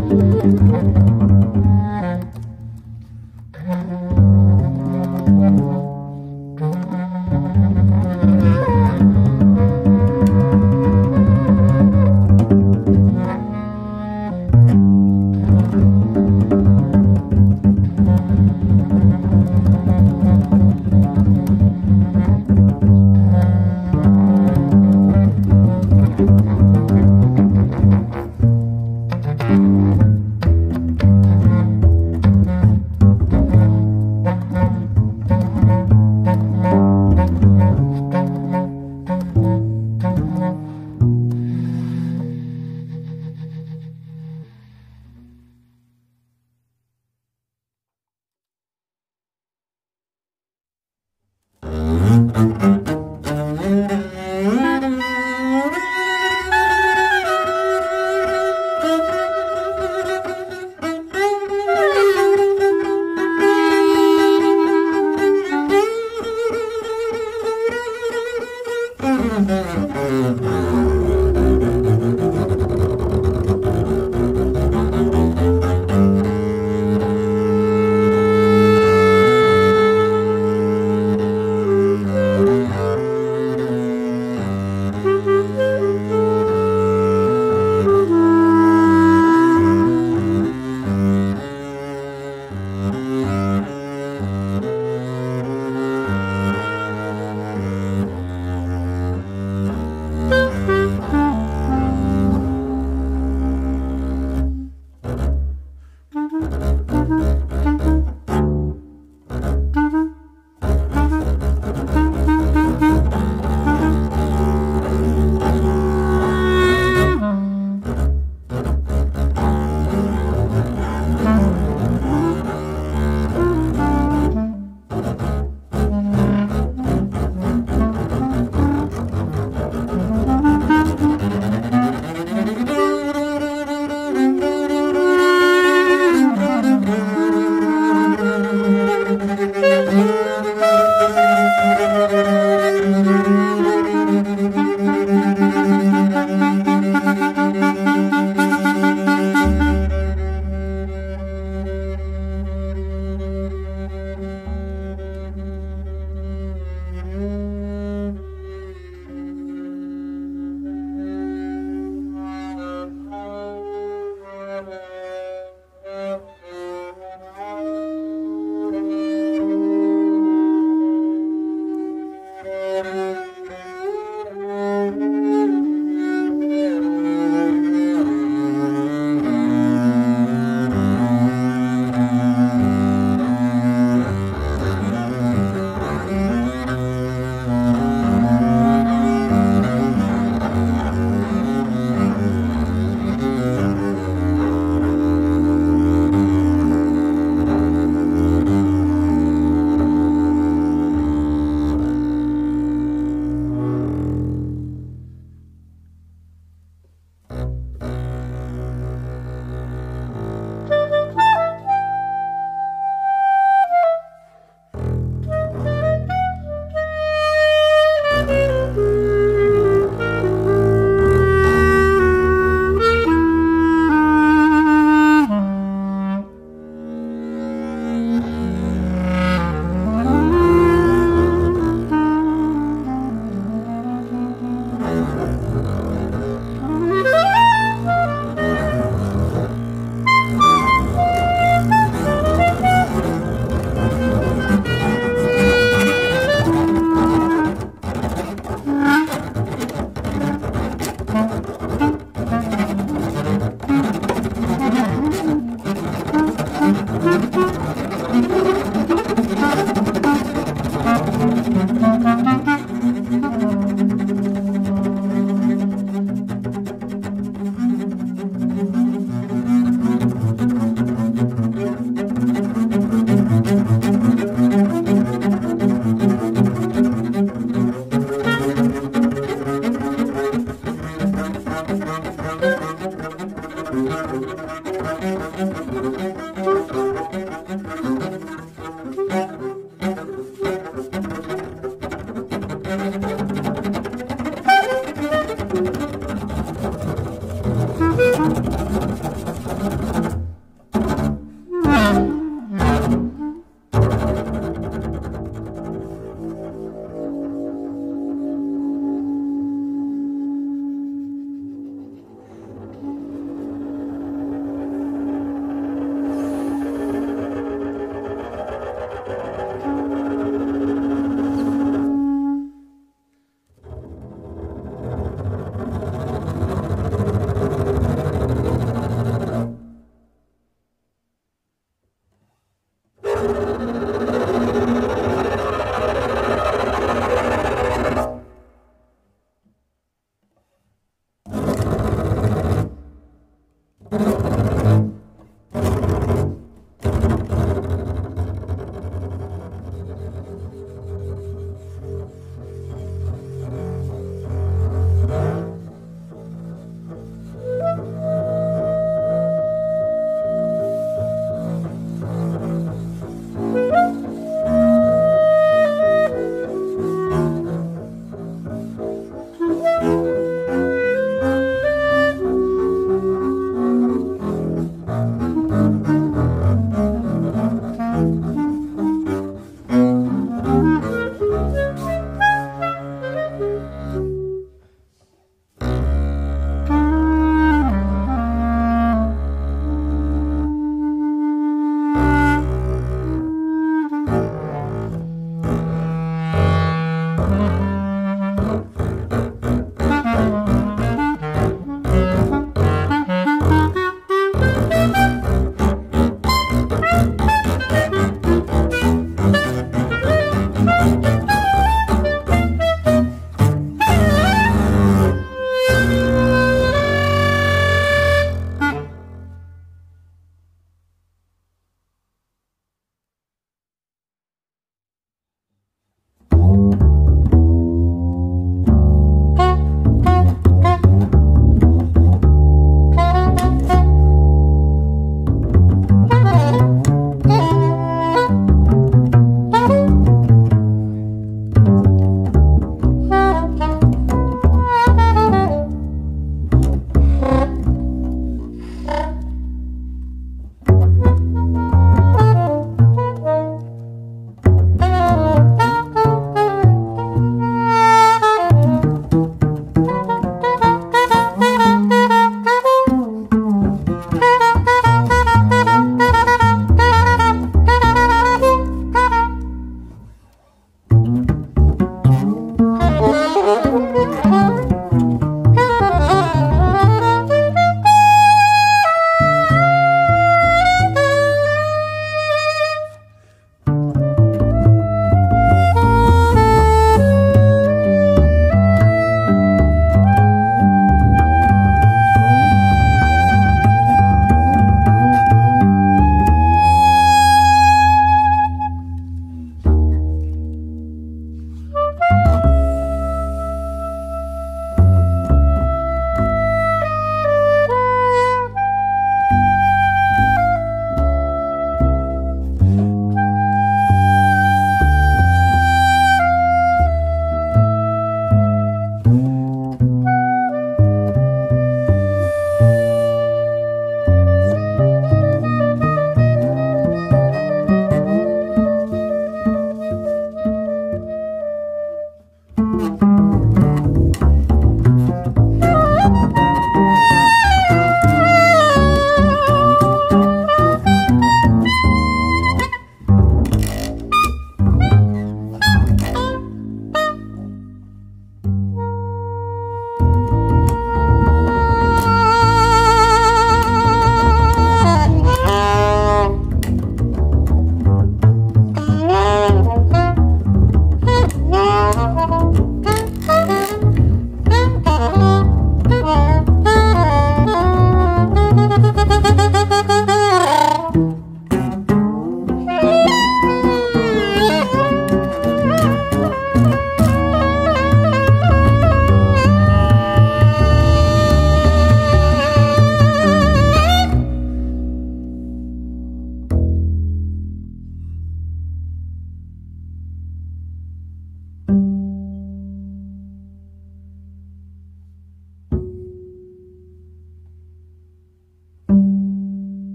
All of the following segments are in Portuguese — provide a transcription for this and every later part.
Música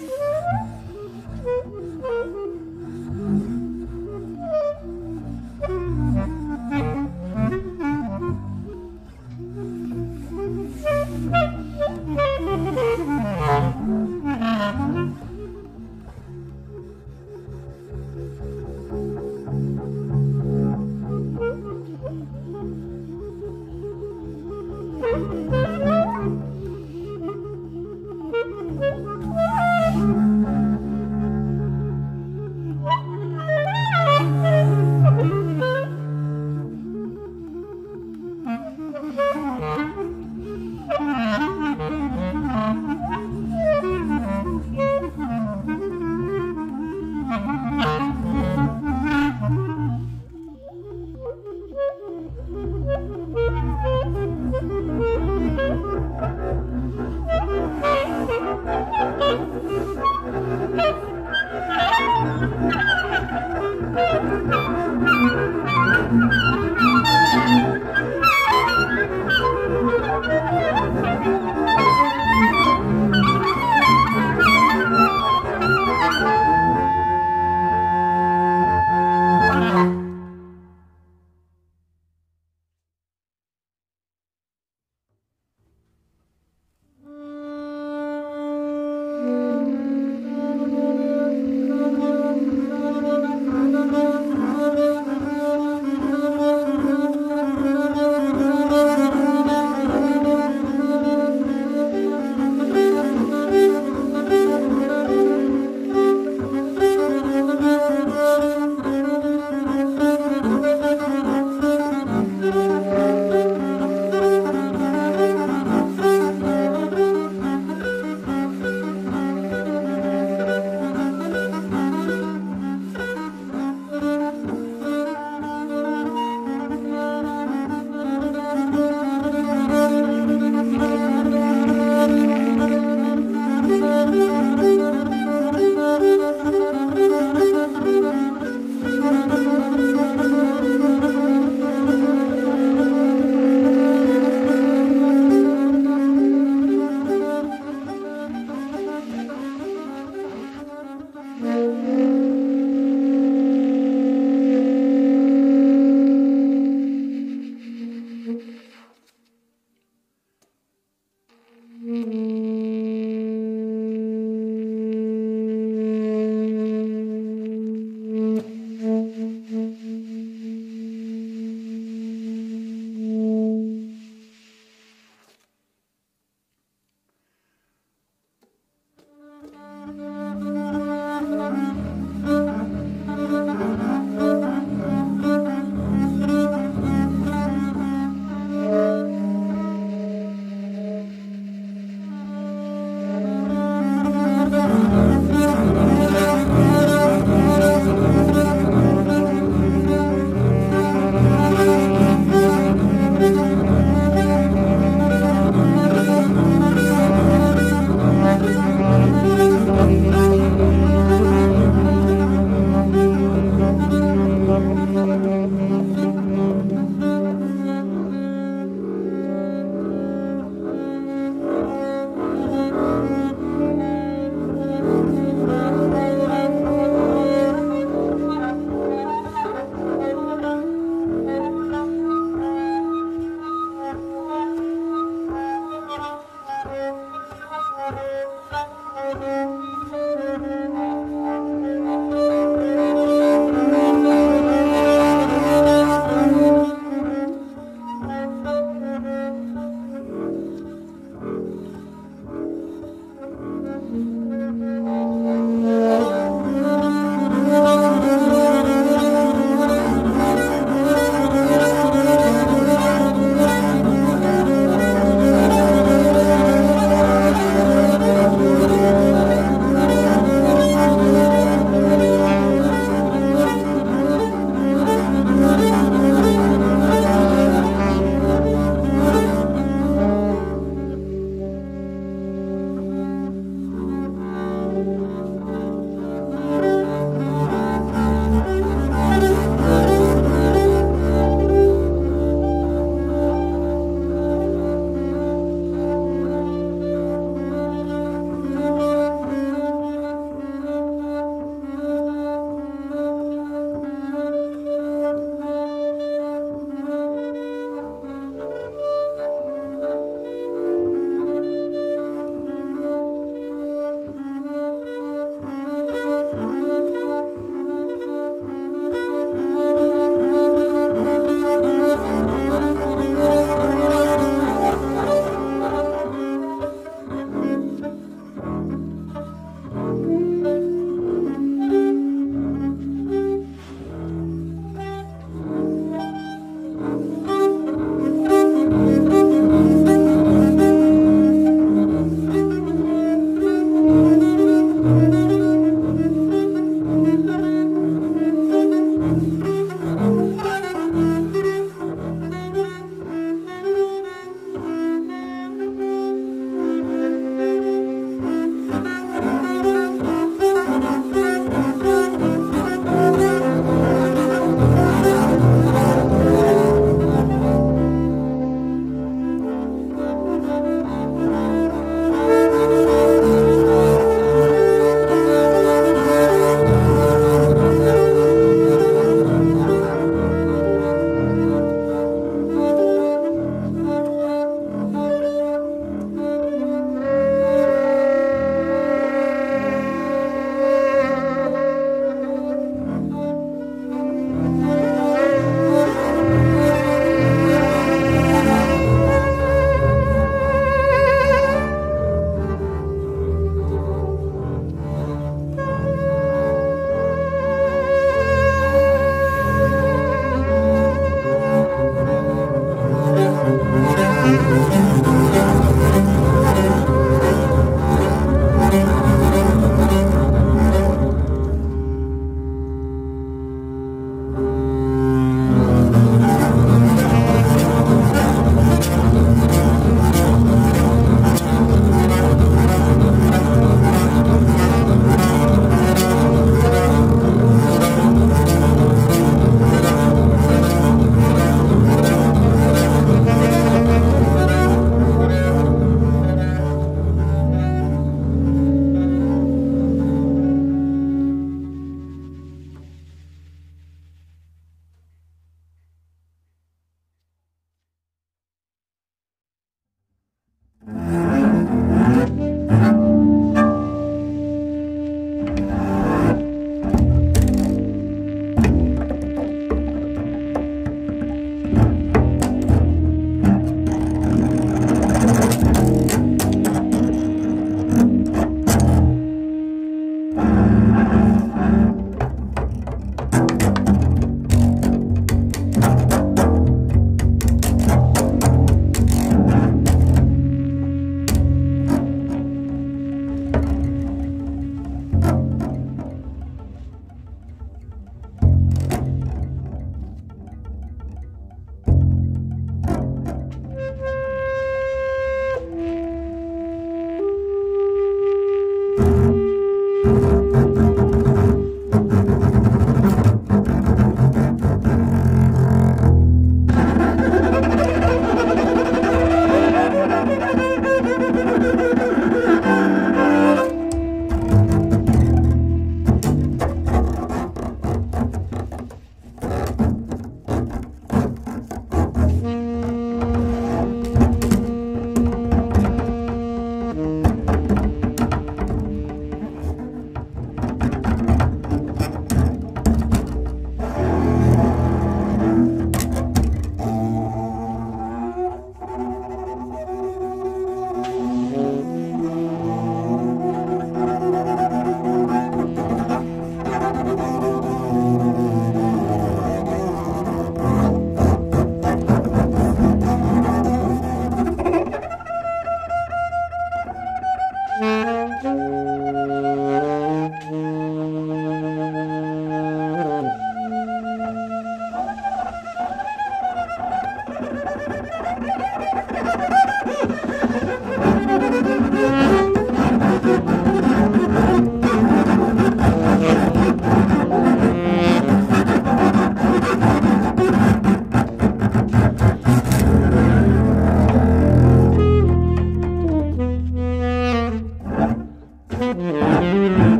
Bye. Mm-hmm.